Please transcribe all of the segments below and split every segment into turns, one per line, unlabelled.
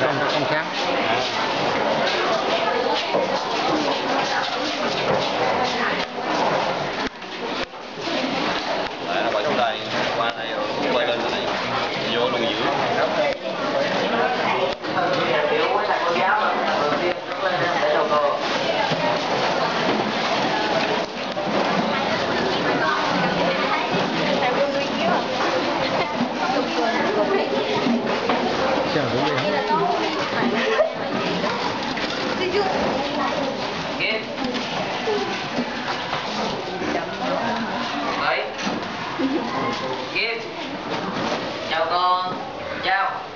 trong trong sáng
đấy. Give chào con. Chào.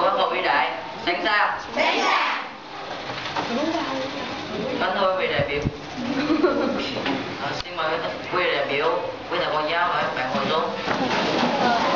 Đánh ra Đánh ra Cắn thôi ờ, vị đại biểu. À, Xin mời quý đại biểu Quý thầy cô giáo và các bạn ngồi xuống. Ờ,